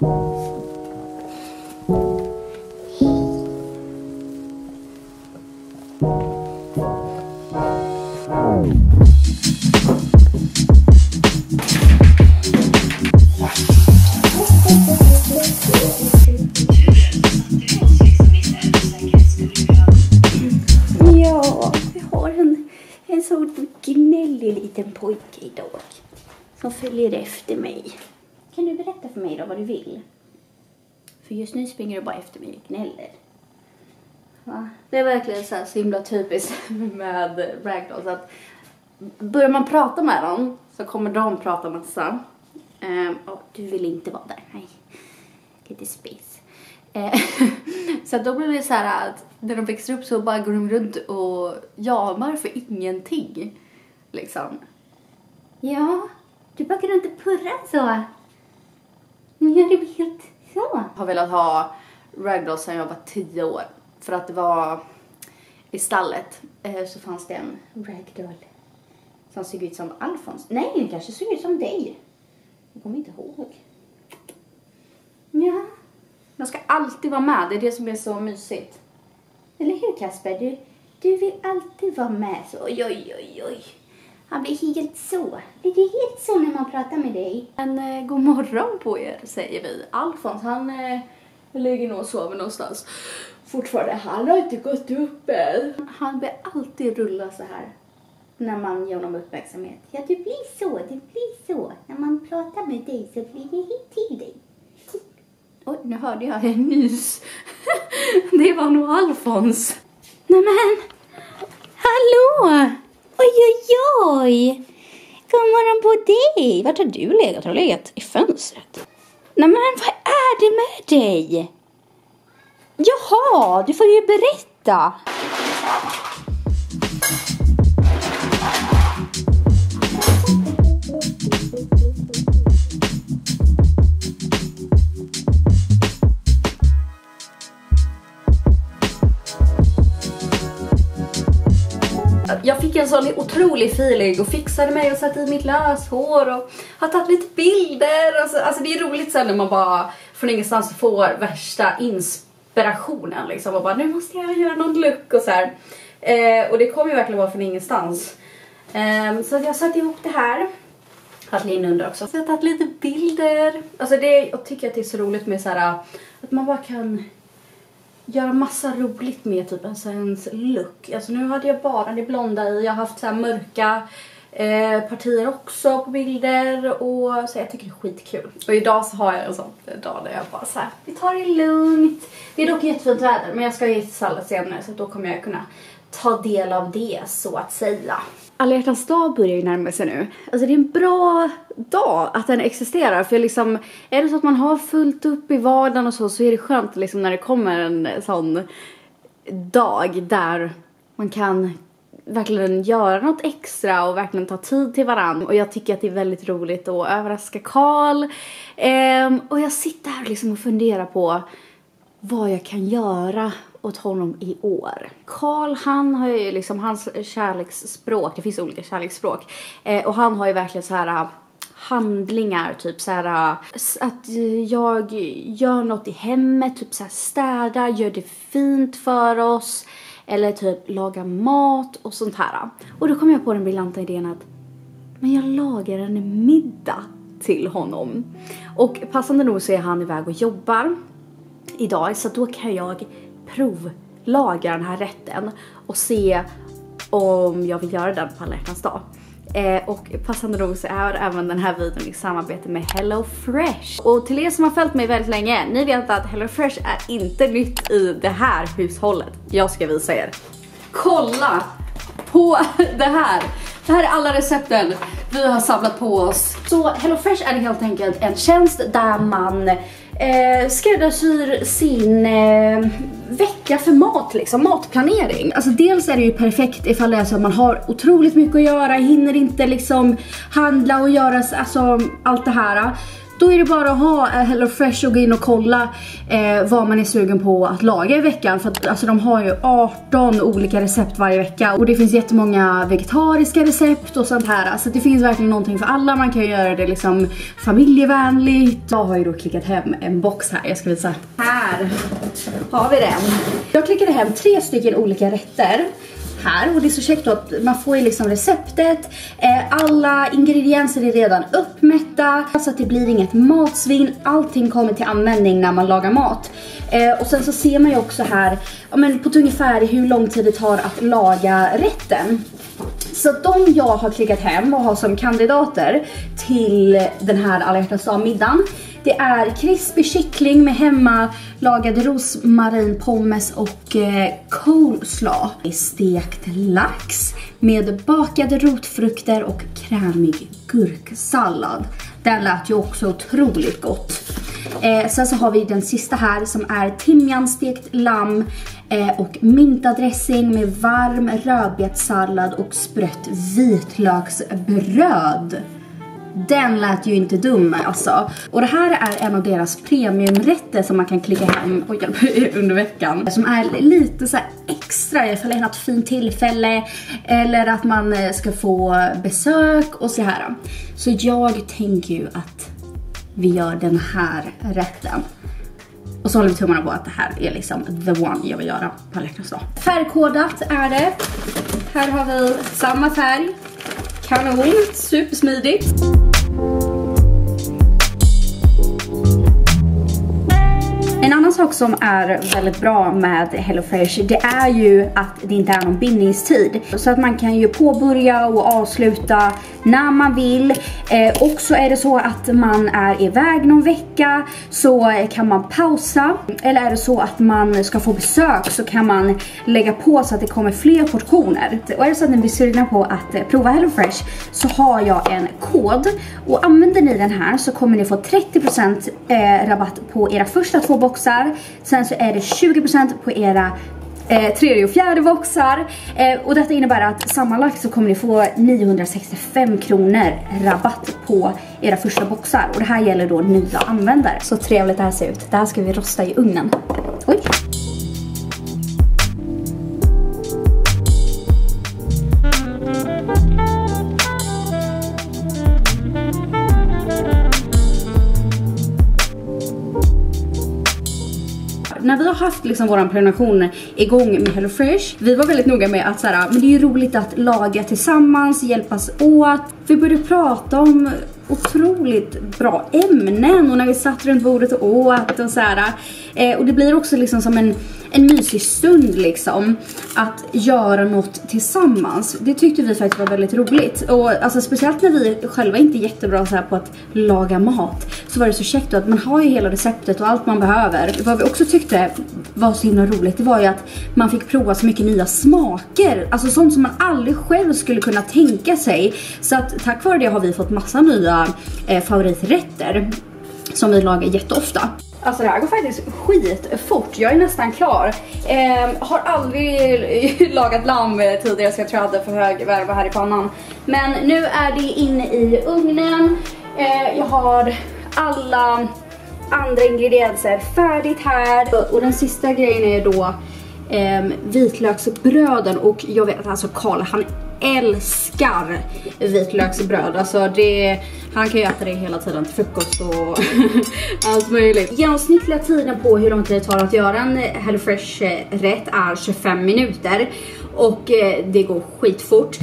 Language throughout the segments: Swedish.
Ja, vi har en, sån gnällig liten pojke idag. Som följer efter mig. Kan du berätta för mig då vad du vill? För just nu springer du bara efter mig och gnäller. Va? Det är verkligen så, här så himla typiskt med ragdolls att börjar man prata med dem så kommer de prata massa. Ehm, och du vill inte vara där. Nej. Lite space. Eh, så då blir det så här att när de växer upp så bara går de runt och jamar för ingenting. Liksom. Ja, du bara går runt och purrar så. Nu gör du helt så. Jag har velat ha ragdoll sedan jag var tio år. För att det var i stallet eh, så fanns det en ragdoll som såg ut som Alfons. Nej, den kanske såg ut som dig. Jag kommer inte ihåg. Ja. De ska alltid vara med, det är det som är så mysigt. Eller hur Kasper? Du, du vill alltid vara med så. Oj, oj, oj, oj. Han blir helt så. Det helt så när man pratar med dig? En eh, god morgon på er, säger vi. Alfons, han eh, ligger nog och sover någonstans. Fortfarande, han har inte gått upp än. Han blir alltid rulla så här när man ger honom uppmärksamhet. Ja, du blir så, du blir så. När man pratar med dig så blir det hit till dig. Oj, nu hörde jag en nys. Det var nog Alfons. Nämen, hallå! Oj, oj, oj! God morgon på dig! Vart har du legat? Har du legat i fönstret? Nej men vad är det med dig? Jaha, du får ju berätta. En sån otrolig feeling och fixade mig och satte i mitt löshår och har tagit lite bilder. Alltså, alltså det är roligt sen när man bara från ingenstans får värsta inspirationen liksom och bara nu måste jag göra någon look och så här. Eh, och det kommer ju verkligen vara från ingenstans. Eh, så att jag satte ihop det här. Haft linne under också. Så jag har tagit lite bilder. Alltså det, jag tycker att det är så roligt med så här att man bara kan göra massa roligt med typ alltså ens look. Alltså nu hade jag bara det blonda i. Jag har haft så här mörka eh, partier också på bilder och så jag tycker det är skitkul. Och idag så har jag en sån dag där jag bara så här, vi tar det lugnt. Det är dock jättefint väder men jag ska ge till sallad senare så då kommer jag kunna ta del av det så att säga. Alla hjärtans dag börjar ju närma sig nu. Alltså det är en bra dag att den existerar. För liksom, är det så att man har fullt upp i vardagen och så, så är det skönt liksom när det kommer en sån dag där man kan verkligen göra något extra och verkligen ta tid till varandra. Och jag tycker att det är väldigt roligt att överraska Karl. Ehm, och jag sitter här liksom och funderar på vad jag kan göra åt honom i år. Karl han har ju liksom hans kärleksspråk, det finns olika kärleksspråk. Eh, och han har ju verkligen så här eh, handlingar, typ så här eh, att jag gör något i hemmet, typ så här städar, gör det fint för oss. Eller typ laga mat och sånt här. Och då kom jag på den briljanta idén att men jag lagar en middag till honom. Och passande nog så är han iväg och jobbar idag så då kan jag provlaga den här rätten och se om jag vill göra den på alla hjärtans dag. Eh, och passande nog så är även den här videon i samarbete med HelloFresh. Och till er som har följt mig väldigt länge, ni vet att HelloFresh är inte nytt i det här hushållet. Jag ska visa er. Kolla på det här! Det här är alla recepten vi har samlat på oss. Så HelloFresh är helt enkelt en tjänst där man eh, skräddarsyr sin eh, vecka för mat liksom, matplanering. Alltså dels är det ju perfekt ifall det är så att man har otroligt mycket att göra, hinner inte liksom handla och göra alltså, allt det här. Då är det bara att ha eh, HelloFresh och gå in och kolla eh, vad man är sugen på att laga i veckan. För att alltså, de har ju 18 olika recept varje vecka och det finns jättemånga vegetariska recept och sånt här. Alltså det finns verkligen någonting för alla. Man kan göra det liksom familjevänligt. Jag har ju då klickat hem en box här, jag ska visa. Här har vi den. Jag klickade hem tre stycken olika rätter här och det är så käckt att man får ju liksom receptet, eh, alla ingredienser är redan uppmätta så att det blir inget matsvinn, allting kommer till användning när man lagar mat. Eh, och sen så ser man ju också här, ja, men på ett ungefär hur lång tid det tar att laga rätten. Så de jag har klickat hem och har som kandidater till den här alla hjärtans dag-middagen det är krispig kyckling med hemmalagad rosmarinpommes och eh, coleslaw. Stekt lax med bakade rotfrukter och krämig gurksallad. Den lät ju också otroligt gott. Eh, sen så har vi den sista här som är timjanstekt lamm eh, och myntadressing med varm rödbetssallad och sprött vitlöksbröd. Den lät ju inte dum alltså. Och det här är en av deras premiumrätter som man kan klicka hem och under veckan. Som är lite så extra ifall det är något fint tillfälle eller att man eh, ska få besök och så här. Så jag tänker ju att vi gör den här rätten. Och så håller vi tummarna på att det här är liksom the one jag vill göra på Läckrans dag. Färgkodat är det. Här har vi samma färg. Kanon, supersmidigt. Sak som är väldigt bra med HelloFresh det är ju att det inte är någon bindningstid. Så att man kan ju påbörja och avsluta när man vill. Eh, och så är det så att man är iväg någon vecka så kan man pausa. Eller är det så att man ska få besök så kan man lägga på så att det kommer fler portioner. Och är det så att ni blir sugna på att eh, prova HelloFresh så har jag en kod. Och använder ni den här så kommer ni få 30% eh, rabatt på era första två boxar. Sen så är det 20% på era eh, tredje och fjärde boxar. Eh, och detta innebär att sammanlagt så kommer ni få 965 kronor rabatt på era första boxar. Och det här gäller då nya användare. Så trevligt det här ser ut. Det här ska vi rosta i ugnen. Oj! Vi har haft liksom våran prenumeration igång med HelloFresh, vi var väldigt noga med att så här, men det är ju roligt att laga tillsammans, hjälpas åt. Vi började prata om otroligt bra ämnen och när vi satt runt bordet och åt och så här. Eh, och det blir också liksom som en, en mysig stund liksom att göra något tillsammans. Det tyckte vi faktiskt var väldigt roligt. Och alltså speciellt när vi själva inte är jättebra så här på att laga mat så var det så käckt att man har ju hela receptet och allt man behöver. Vad vi också tyckte var så himla roligt det var ju att man fick prova så mycket nya smaker. Alltså sånt som man aldrig själv skulle kunna tänka sig. Så att tack vare det har vi fått massa nya eh, favoriträtter som vi lagar jätteofta. Alltså det här går faktiskt skitfort. Jag är nästan klar. Eh, har aldrig lagat lamm tidigare så jag tror jag hade för hög värme här i pannan. Men nu är det inne i ugnen. Eh, jag har alla andra ingredienser färdigt här. Och den sista grejen är då eh, vitlöksbröden och jag vet alltså Karl han älskar vitlöksbröd. Alltså det, han kan ju äta det hela tiden till frukost och allt möjligt. Genomsnittliga tiden på hur lång tid det tar att göra en HelloFresh eh, rätt är 25 minuter och eh, det går skitfort.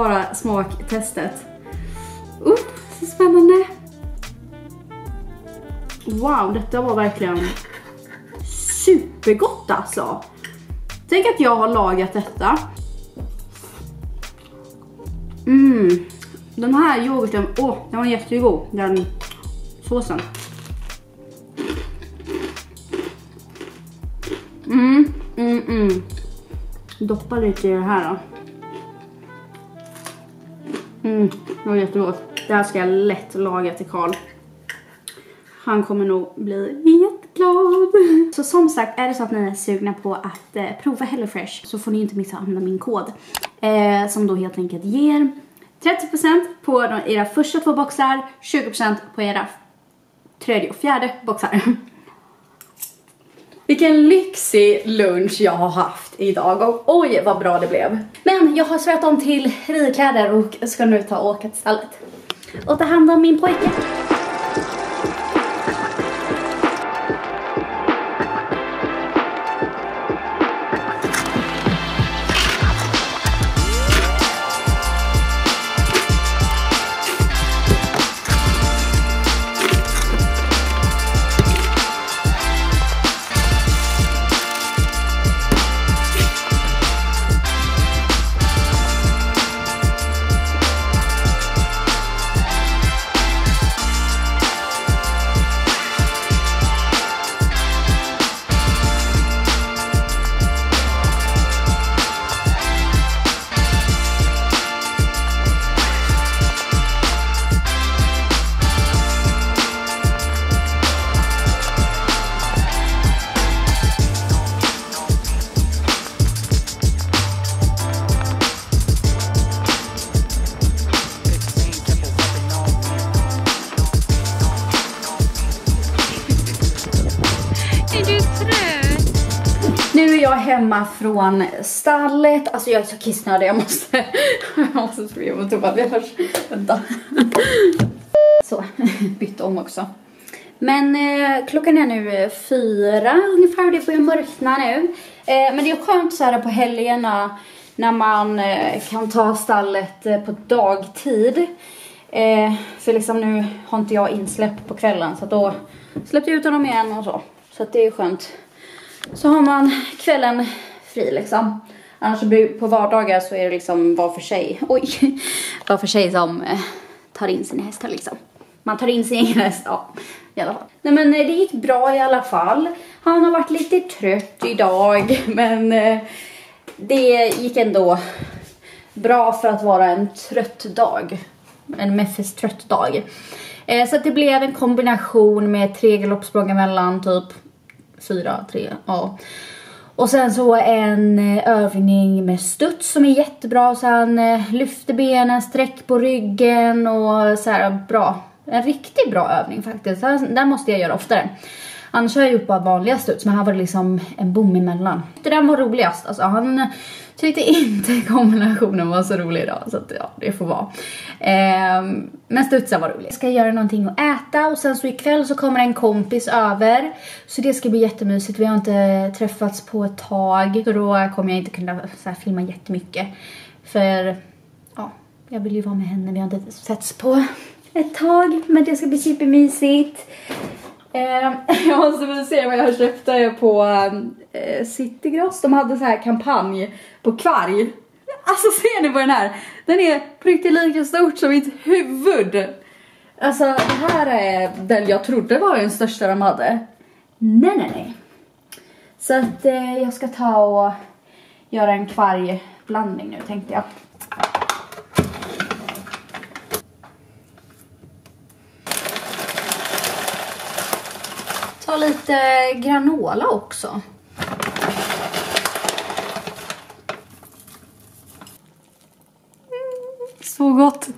Bara smaktestet. Uh, så spännande! Wow, detta var verkligen supergott alltså. Tänk att jag har lagat detta. Mm, den här yoghurten, åh, oh, den var jättegod, den såsen. Mm, mm, mm. Doppa lite i det här då. Mm, det var jättegott. Det här ska jag lätt laga till Karl. Han kommer nog bli jätteglad. Så som sagt, är det så att ni är sugna på att eh, prova HelloFresh så får ni inte missa att använda min kod. Eh, som då helt enkelt ger 30% på de, era första två boxar, 20% på era tredje och fjärde boxar. Vilken lyxig lunch jag har haft idag och oj vad bra det blev. Men jag har svett om till ridkläder och ska nu ta och åka till stallet. Och ta hand om min pojke. Nu är jag hemma från stallet. Alltså jag är så kissnödig. Jag måste, jag måste springa på toa. Vi hörs. Vänta. Så, bytte om också. Men eh, klockan är nu eh, fyra ungefär. Det börjar mörkna nu. Eh, men det är skönt så här på helgerna när man eh, kan ta stallet eh, på dagtid. Eh, för liksom nu har inte jag insläpp på kvällen så att då släppte jag ut honom igen och så. Så att det är skönt. Så har man kvällen fri liksom. Annars så blir- på vardagar så är det liksom var för sig, oj, var för sig som eh, tar in sina hästar liksom. Man tar in sin egen häst, ja. I alla fall. Nej men eh, det gick bra i alla fall. Han har varit lite trött idag men eh, det gick ändå bra för att vara en trött dag. En Meffes trött dag. Så att det blev en kombination med tre galoppsprång emellan typ fyra, tre, ja. Och sen så en eh, övning med studs som är jättebra. Så han eh, lyfter benen, sträck på ryggen och så här bra. En riktigt bra övning faktiskt. Den måste jag göra oftare. Annars har jag gjort bara vanliga studs men här var det liksom en bom emellan. Det där var roligast. Alltså han tyckte inte kombinationen var så rolig idag så att ja, det får vara. Ehm, men studsen var rolig. Jag ska göra någonting att äta och sen så ikväll så kommer en kompis över. Så det ska bli jättemysigt. Vi har inte träffats på ett tag så då kommer jag inte kunna så här, filma jättemycket. För ja, jag vill ju vara med henne. Vi har inte setts på ett tag men det ska bli supermysigt. Eh, jag måste väl se vad jag köpte på ehm, eh, Citygross. De hade så här kampanj på kvarg. Alltså ser ni på den här? Den är på riktigt lika stort som mitt huvud. Alltså det här är den jag trodde var den största de hade. Nej, nej, nej. Så att eh, jag ska ta och göra en kvargblandning nu tänkte jag. Lite granola också. Mm, Så gott.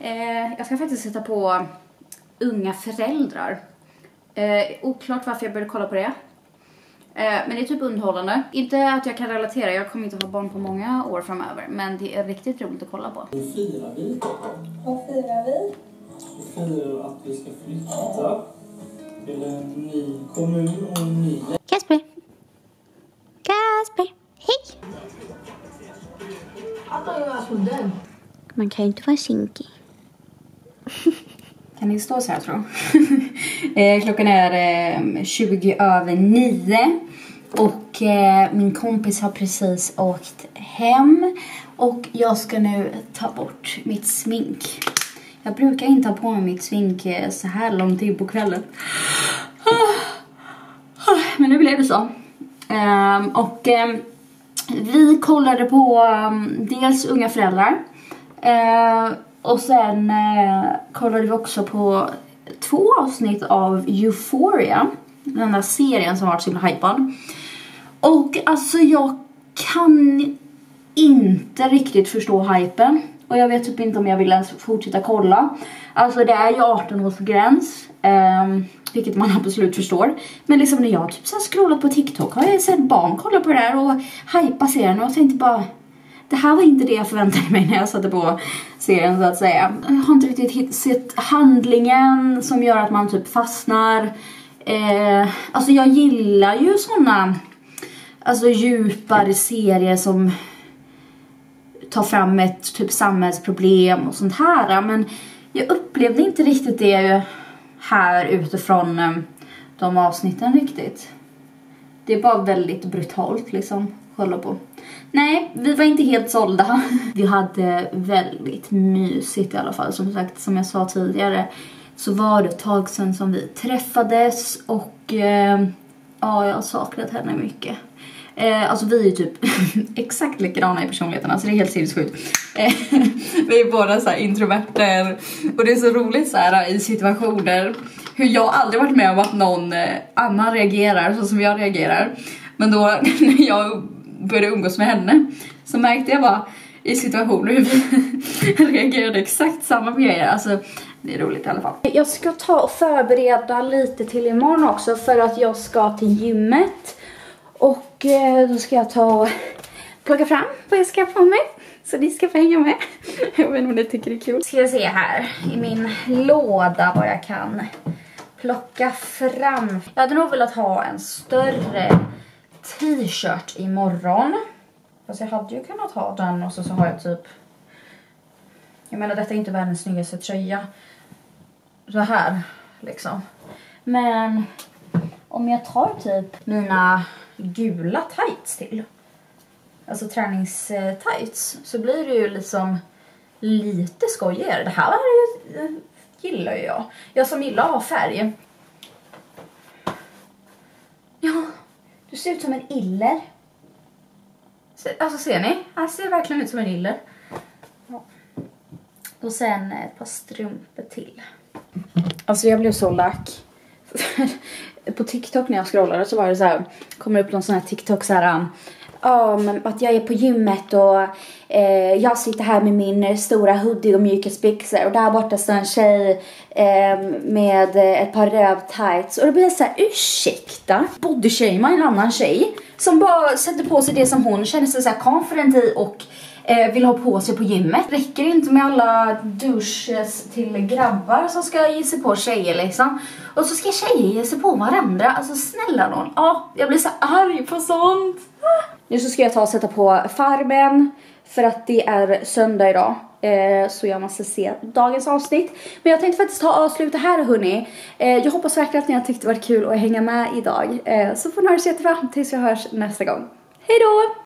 Eh, jag ska faktiskt sätta på unga föräldrar. Eh, oklart varför jag började kolla på det. Eh, men det är typ underhållande. Inte att jag kan relatera, jag kommer inte ha barn på många år framöver. Men det är riktigt roligt att kolla på. Vad firar vi? Vad firar vi? Vi firar att vi ska flytta till en ny kommun och en ny Kasper. Kasper. Hej. Man kan ju inte vara sinkig. Kan ni stå så här tror eh, Klockan är eh, 20 över 9 och eh, min kompis har precis åkt hem och jag ska nu ta bort mitt smink. Jag brukar inte ha på mig mitt smink eh, så här lång tid på kvällen. Ah, ah, men nu blev det så. Ehm, och ehm, vi kollade på um, dels Unga föräldrar eh, och sen eh, kollade vi också på två avsnitt av Euphoria. Den där serien som varit så himla hypad. Och alltså jag kan inte riktigt förstå hypen. Och jag vet typ inte om jag vill ens fortsätta kolla. Alltså det är ju 18 års gräns. Ehm, vilket man absolut förstår. Men liksom när jag typ så scrollat på TikTok har jag sett barn kolla på det där och hajpa serien och tänkte bara det här var inte det jag förväntade mig när jag satte på serien så att säga. Jag har inte riktigt sett handlingen som gör att man typ fastnar. Eh, alltså jag gillar ju såna alltså djupare serier som ta fram ett typ samhällsproblem och sånt här. Men jag upplevde inte riktigt det här utifrån eh, de avsnitten riktigt. Det är bara väldigt brutalt liksom. Kolla på. Nej, vi var inte helt sålda. Vi hade väldigt mysigt i alla fall. Som sagt, som jag sa tidigare så var det ett tag sedan som vi träffades och eh, ja, jag har saknat henne mycket. Eh, alltså vi är typ exakt likadana i personligheten, alltså det är helt sinnessjukt. Eh, vi är båda så introverter och det är så roligt så här eh, i situationer hur jag aldrig varit med om att någon eh, annan reagerar så som jag reagerar. Men då när jag började umgås med henne så märkte jag bara i situationer hur vi reagerade exakt samma på grejer. Alltså det är roligt i alla fall. Jag ska ta och förbereda lite till imorgon också för att jag ska till gymmet. Och eh, då ska jag ta och plocka fram vad jag ska ha på mig. Så ni ska få hänga med. Jag vet inte om ni tycker det är kul. Ska jag se här i min låda vad jag kan plocka fram. Jag hade nog velat ha en större t-shirt imorgon. Fast jag hade ju kunnat ha den och så, så har jag typ... Jag menar detta är inte världens snyggaste tröja. Så här liksom. Men om jag tar typ mina gula tights till. Alltså träningstights. Så blir det ju liksom lite skojigare. Det här ju, eh, gillar ju jag. Jag som gillar att ha färg. Ja, du ser ut som en iller. Alltså ser ni? Han ser verkligen ut som en iller. Ja. Och sen ett par strumpor till. Alltså jag blev så lack på TikTok när jag scrollade så var det så här, kommer upp någon sån här TikTok så här um, att jag är på gymmet och eh, jag sitter här med min stora hoodie och mjukisbyxor och där borta står en tjej eh, med ett par rövtights och då blir jag så här, ursäkta? Bodyshamea en annan tjej som bara sätter på sig det som hon känner sig så här confident i och Eh, vill ha på sig på gymmet. Räcker det inte med alla douches till grabbar som ska ge sig på tjejer liksom. Och så ska tjejer ge sig på varandra. Alltså snälla någon. Ja, jag blir så arg på sånt. Nu så ska jag ta och sätta på Farmen för att det är söndag idag. Eh, så jag måste se dagens avsnitt. Men jag tänkte faktiskt ta och avsluta här hörni. Eh, jag hoppas verkligen att ni har tyckt det varit kul att hänga med idag. Eh, så får ni ha det så jättebra tills vi hörs nästa gång. Hej då!